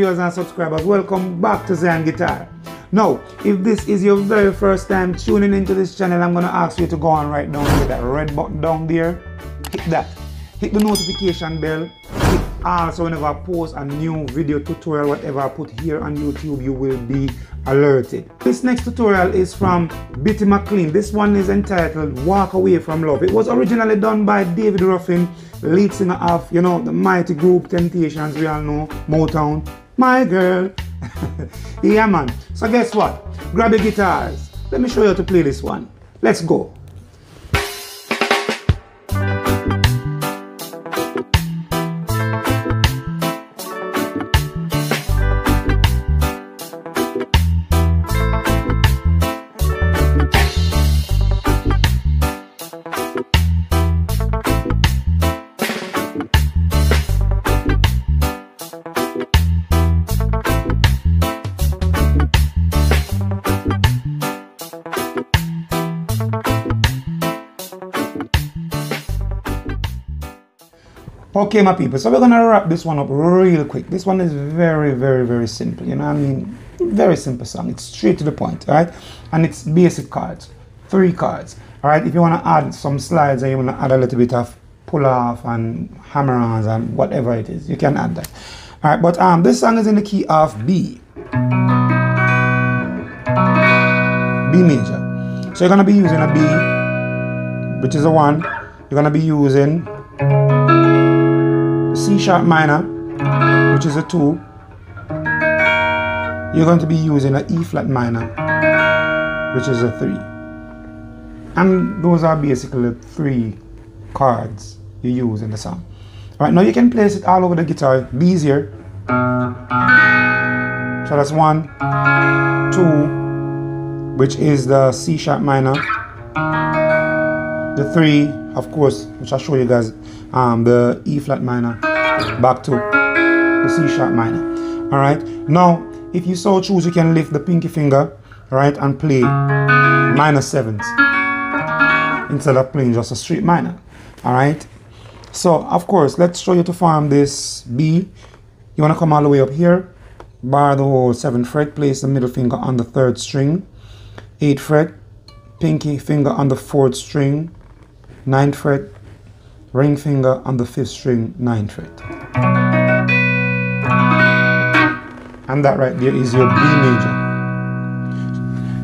viewers and subscribers. Welcome back to Xyan Guitar. Now, if this is your very first time tuning into this channel, I'm gonna ask you to go on right down to that red button down there. Hit that. Hit the notification bell. Hit also whenever I post a new video tutorial, whatever I put here on YouTube, you will be alerted. This next tutorial is from Bitty McLean. This one is entitled Walk Away From Love. It was originally done by David Ruffin, lead singer of, you know, the mighty group Temptations, we all know, Motown. My girl. yeah, man. So guess what? Grab your guitars. Let me show you how to play this one. Let's go. Okay, my people, so we're gonna wrap this one up real quick. This one is very, very, very simple. You know, I mean, very simple song. It's straight to the point, all right? And it's basic chords, three chords, all right? If you wanna add some slides and you wanna add a little bit of pull off and hammer-ons and whatever it is, you can add that. All right, but um, this song is in the key of B, B major. So you're gonna be using a B, which is a one. You're gonna be using C sharp minor, which is a 2, you're going to be using an E flat minor, which is a 3. And those are basically three chords you use in the song. Alright, now you can place it all over the guitar. B's here. So that's one, two, which is the C sharp minor. The three, of course, which I'll show you guys, um, the E flat minor back to the C sharp minor. Alright, now if you so choose, you can lift the pinky finger, right, and play minor sevens instead of playing just a straight minor. Alright, so of course, let's show you to form this B. You want to come all the way up here, bar the whole 7th fret, place the middle finger on the 3rd string, 8th fret, pinky finger on the 4th string, 9th fret, ring finger on the 5th string, ninth fret. And that right there is your B major.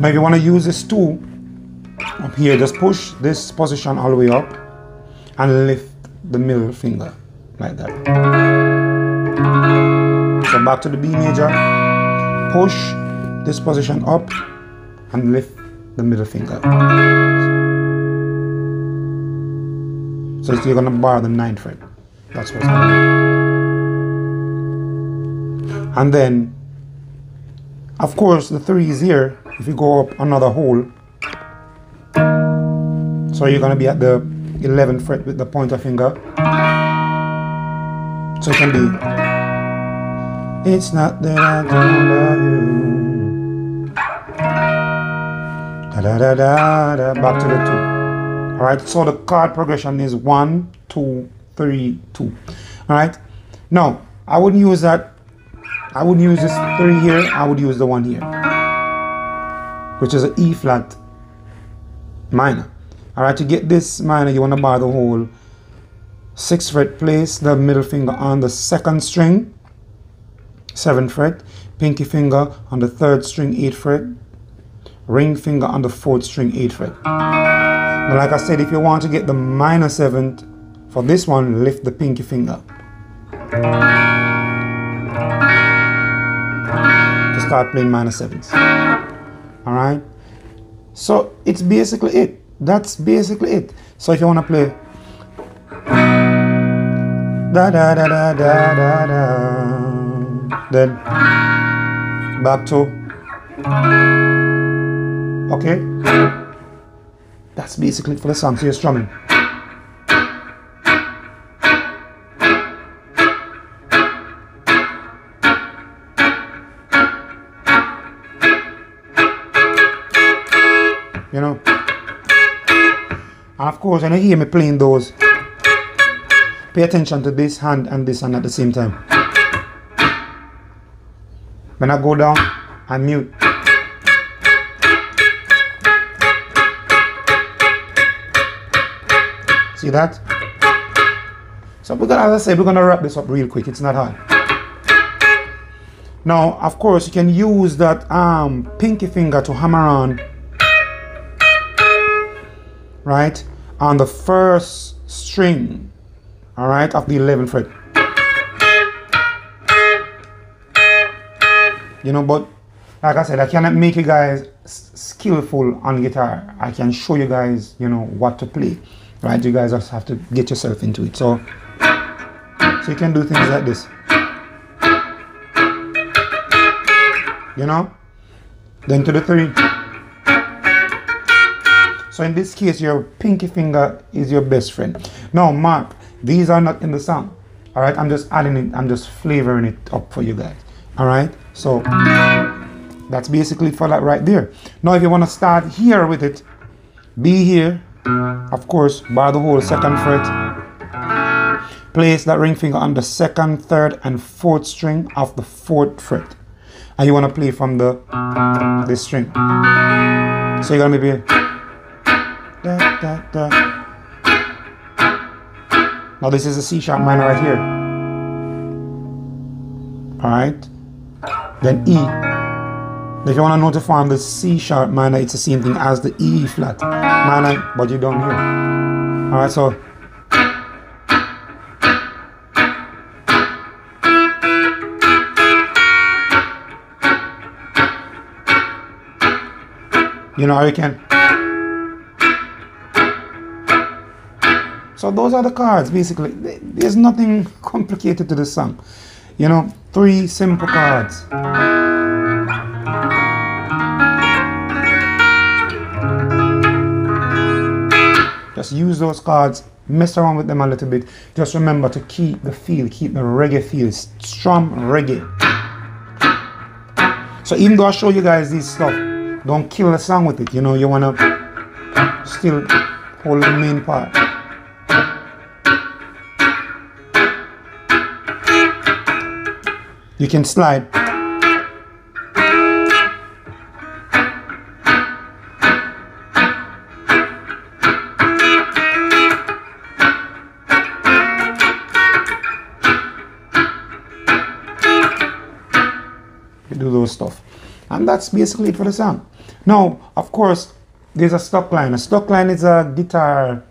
Now if you want to use this tool up here, just push this position all the way up and lift the middle finger like that. So back to the B major, push this position up and lift the middle finger. So you're gonna bar the ninth fret. That's what's happening. And then, of course, the three is here. If you go up another hole, so you're gonna be at the 11th fret with the pointer finger. So it can be. It's not that I don't love you. Da da da da da. Back to the two. All right, so the chord progression is one, two, three, two. All right, now I wouldn't use that. I wouldn't use this three here. I would use the one here, which is an E flat minor. All right, to get this minor, you want to bar the whole sixth fret. Place the middle finger on the second string, seventh fret. Pinky finger on the third string, eighth fret. Ring finger on the fourth string, eighth fret. Like I said, if you want to get the minor seventh, for this one, lift the pinky finger. To start playing minor sevenths. Alright? So, it's basically it. That's basically it. So, if you want to play da da da da da da da then back to okay that's basically for the song. So you're strumming. You know? And of course, when you hear me playing those, pay attention to this hand and this hand at the same time. When I go down, I mute. See that? So we're gonna, as I said, we're gonna wrap this up real quick. It's not hard. Now, of course, you can use that um, pinky finger to hammer on, right, on the first string, all right, of the 11th fret. You know, but like I said, I cannot make you guys skillful on guitar. I can show you guys, you know, what to play, right? You guys just have to get yourself into it. So, so you can do things like this. you know? Then to the three. So in this case your pinky finger is your best friend. Now mark these are not in the song. All right? I'm just adding it. I'm just flavoring it up for you guys. All right? So that's basically for that right there. Now if you want to start here with it be here of course bar the whole second fret place that ring finger on the second third and fourth string of the fourth fret and you want to play from the this string. So you're gonna maybe da, da, da. Now this is a C sharp minor right here. Alright. Then E. If you want to to form the C sharp minor, it's the same thing as the E flat minor, but you don't hear. Alright, so You know how you can. So those are the cards basically. There's nothing complicated to the song. You know, three simple cards. Just use those cards, mess around with them a little bit. Just remember to keep the feel, keep the reggae feel, strum reggae. So even though I show you guys this stuff, don't kill the song with it. You know, you want to still hold the main part. You can slide. Stuff. And that's basically it for the song. Now, of course, there's a stock line. A stock line is a guitar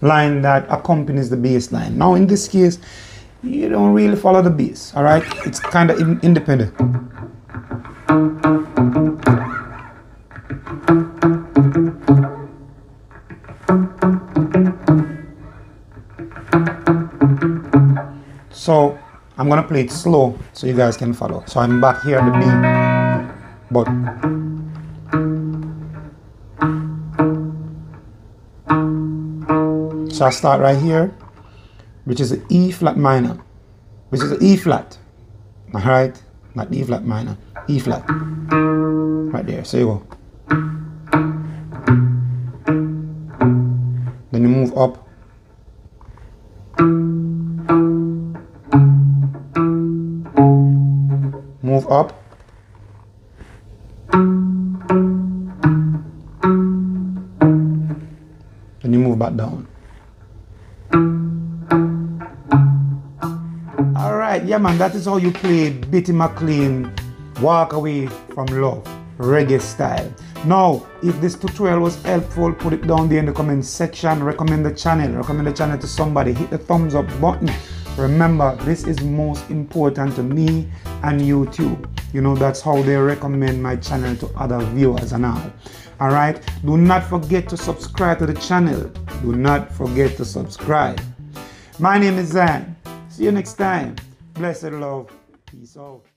line that accompanies the bass line. Now, in this case, you don't really follow the bass, all right? It's kind of in independent. I'm gonna play it slow so you guys can follow. So I'm back here at the B, but So I start right here, which is an E flat minor, which is an E flat. All right, not E flat minor, E flat. Right there. So you go. Up. Then you move back down. Alright, yeah man, that is how you play Bitty McLean Walk Away from Love reggae style. Now, if this tutorial was helpful, put it down there in the comment section. Recommend the channel, recommend the channel to somebody. Hit the thumbs up button. Remember, this is most important to me and YouTube. You know, that's how they recommend my channel to other viewers and all. Alright, do not forget to subscribe to the channel. Do not forget to subscribe. My name is Zan. See you next time. Blessed love. Peace out.